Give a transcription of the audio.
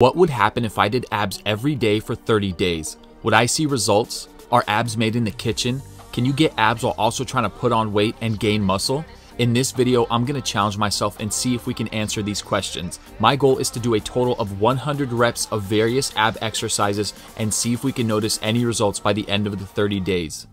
What would happen if I did abs every day for 30 days? Would I see results? Are abs made in the kitchen? Can you get abs while also trying to put on weight and gain muscle? In this video, I'm gonna challenge myself and see if we can answer these questions. My goal is to do a total of 100 reps of various ab exercises and see if we can notice any results by the end of the 30 days.